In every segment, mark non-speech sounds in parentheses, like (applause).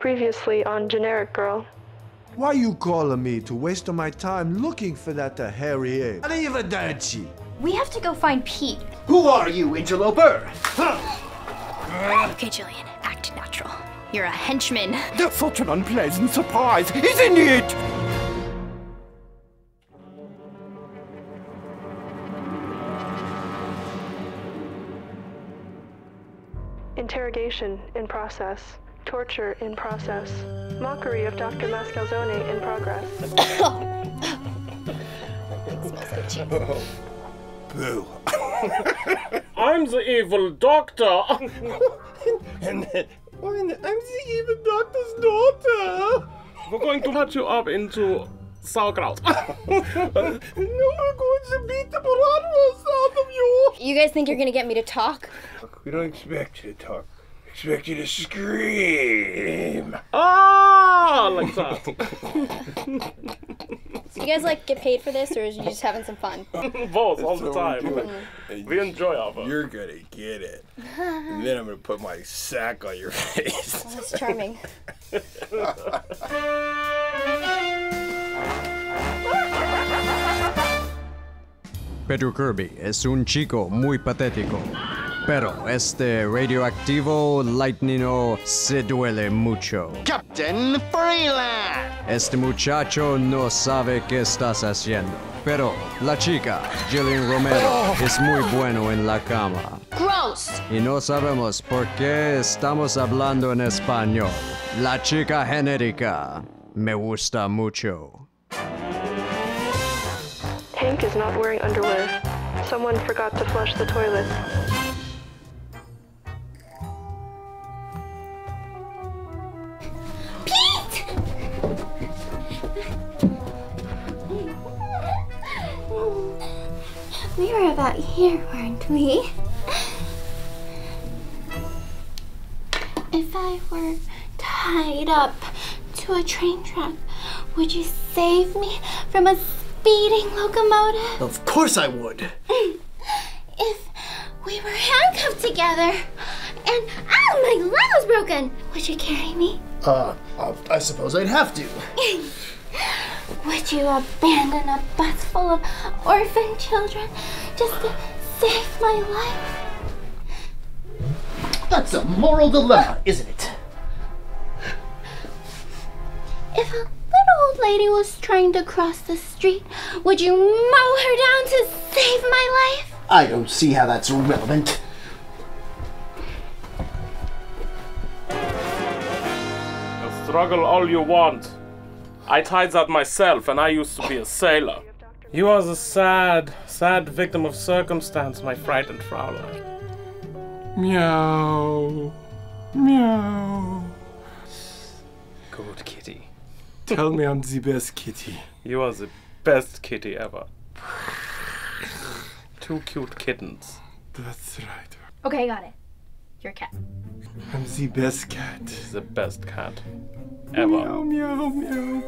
Previously on Generic Girl. Why you calling me to waste my time looking for that uh, hairy ape? Arrivederci. We have to go find Pete. Who are you, interloper? Okay, Gillian, act natural. You're a henchman. That's such an unpleasant surprise, isn't it? Interrogation in process. Torture in process. Mockery of Dr. Mascalzone in progress. (coughs) Boo. (laughs) I'm the evil doctor. (laughs) and then, oh, I'm the evil doctor's daughter. We're going to cut you up into sauerkraut. (laughs) no, we're going to beat the bratwurst out of you. You guys think you're gonna get me to talk? We don't expect you to talk. We expect you to scream. ah, like (laughs) that. So you guys like get paid for this, or is you just having some fun? (laughs) Both all the time. We enjoy our fun. You're gonna get it. and then I'm gonna put my sack on your (laughs) face. That's charming. Pedro Kirby es un chico muy patético, pero este radioactivo lightning se duele mucho. Captain Freeland! Este muchacho no sabe qué estás haciendo, pero la chica, Jillian Romero, es muy bueno en la cama. Gross. Y no sabemos por qué estamos hablando en español. La chica genérica me gusta mucho. Hank is not wearing underwear. Someone forgot to flush the toilet. We were about here, weren't we? If I were tied up to a train track, would you save me from a speeding locomotive? Of course I would. (laughs) If we were handcuffed together and ow, my leg was broken, would you carry me? Uh, uh, I suppose I'd have to. (laughs) Would you abandon a bus full of orphan children just to save my life? That's a moral dilemma, isn't it? If a little old lady was trying to cross the street, would you mow her down to save my life? I don't see how that's relevant. Struggle all you want. I tied that myself, and I used to be a sailor. You are the sad, sad victim of circumstance, my frightened Fraulein. Meow. Meow. Good kitty. Tell me I'm the best kitty. You are the best kitty ever. Two cute kittens. That's right. Okay, got it. You're a cat. I'm the best cat. The best cat ever. Meow, meow, meow.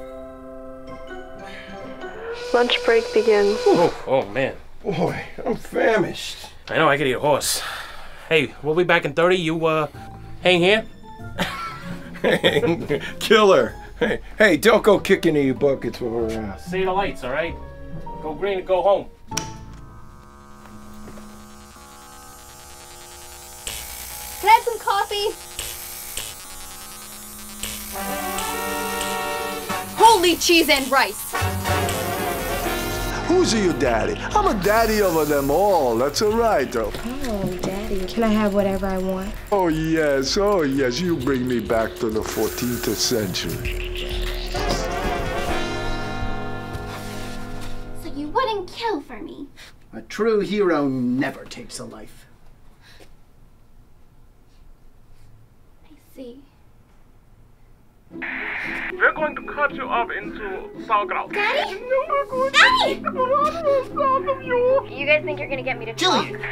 Lunch break begins. Oh, oh man. Boy, I'm famished. I know I could eat a horse. Hey, we'll be back in 30. You, uh, hang here. (laughs) Killer. Hey, hey, don't go kicking any buckets while we're out. See the lights, alright? Go green and go home. Can I have some coffee? Holy cheese and rice! Who's your daddy? I'm a daddy over them all. That's all right, though. Oh, Daddy, can I have whatever I want? Oh, yes. Oh, yes. You bring me back to the 14th century. So you wouldn't kill for me. A true hero never takes a life. I see. We're going to cut you up into sauerkraut. Daddy? Daddy! You guys think you're gonna get me to talk? Gillian!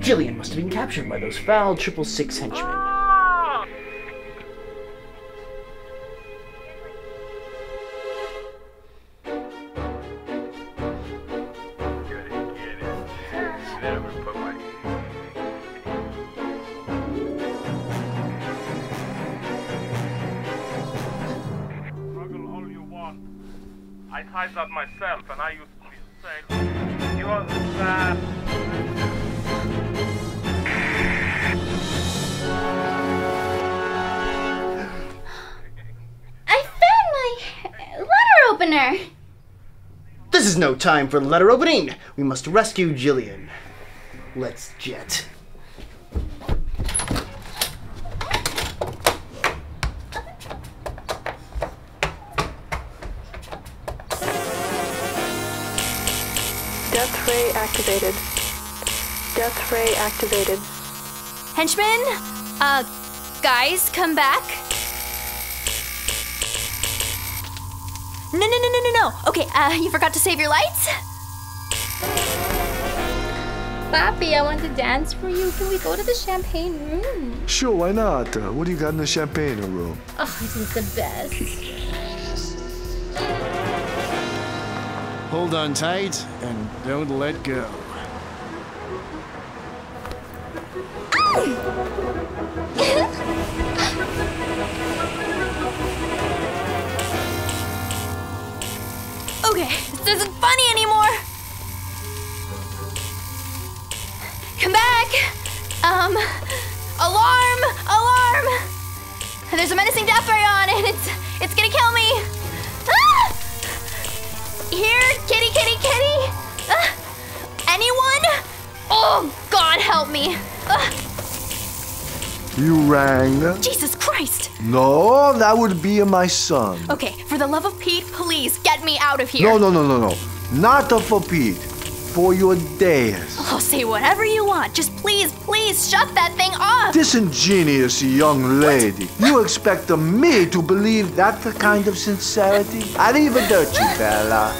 Gillian must have been captured by those foul triple six henchmen. Ah! I tied that myself, and I used to be a sailor. You are the sad. I found my letter opener. This is no time for letter opening. We must rescue Gillian. Let's jet. Death ray activated. Death ray activated. Henchmen, uh, guys, come back. No, no, no, no, no, no. Okay, uh, you forgot to save your lights? Papi, I want to dance for you. Can we go to the champagne room? Sure, why not? Uh, what do you got in the champagne room? Oh, it is the best. (laughs) Hold on tight and don't let go. Okay, this isn't funny anymore. Come back. Um, alarm, alarm. There's a menacing death ray Oh, God help me. Ah, You rang? Jesus Christ. No, that would be my son. Okay, for the love of Pete, please get me out of here. No, no, no, no, no. Not for Pete. For your days. I'll say whatever you want. Just please, please shut that thing off. Disingenuous young lady. You expect me to believe that kind of sincerity? Arrivederci, (gasps) Bella.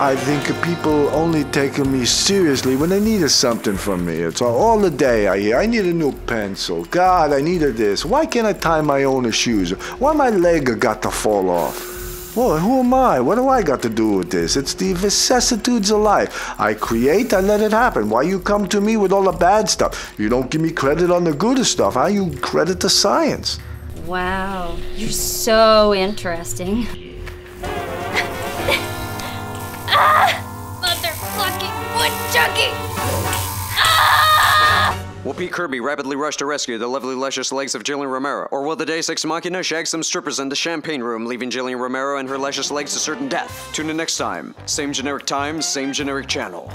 I think people only take me seriously when they needed something from me. It's all, all the day I hear, I need a new pencil. God, I needed this. Why can't I tie my own shoes? Why my leg got to fall off? Well, who am I? What do I got to do with this? It's the vicissitudes of life. I create, I let it happen. Why you come to me with all the bad stuff? You don't give me credit on the good stuff. How you credit the science? Wow, you're so interesting. Pete Kirby rapidly rush to rescue the lovely luscious legs of Gillian Romero, or will the Deus Ex Machina shag some strippers in the champagne room, leaving Gillian Romero and her luscious legs to certain death? Tune in next time. Same generic time, same generic channel.